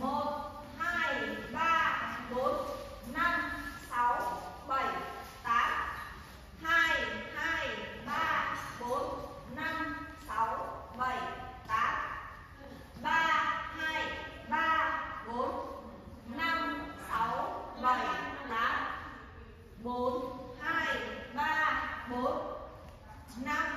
một hai ba bốn năm. sáu bảy tám hai hai ba bốn năm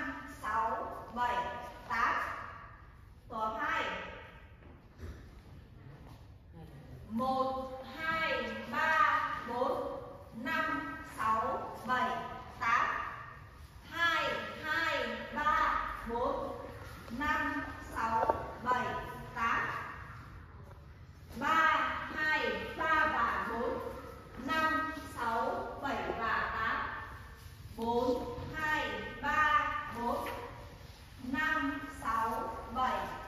một, hai, ba, bốn, năm, sáu, bảy. tám hai hai ba bốn năm sáu bảy tám ba hai ba và bốn năm sáu bảy và tám bốn hai ba bốn năm sáu bảy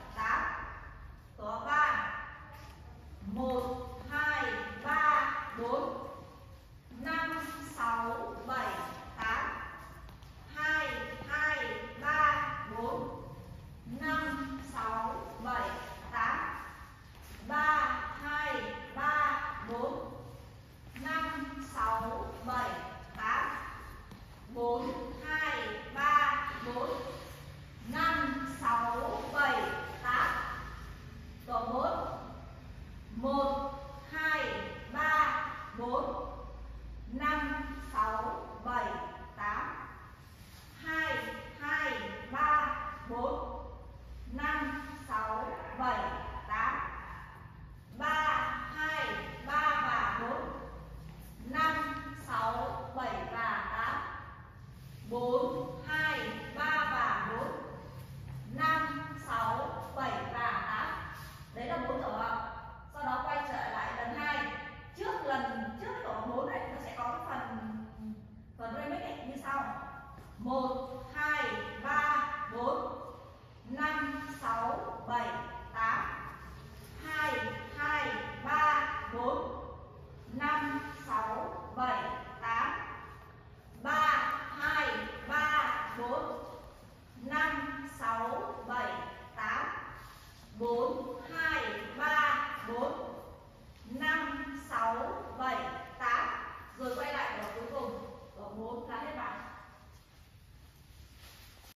5, 6, 7,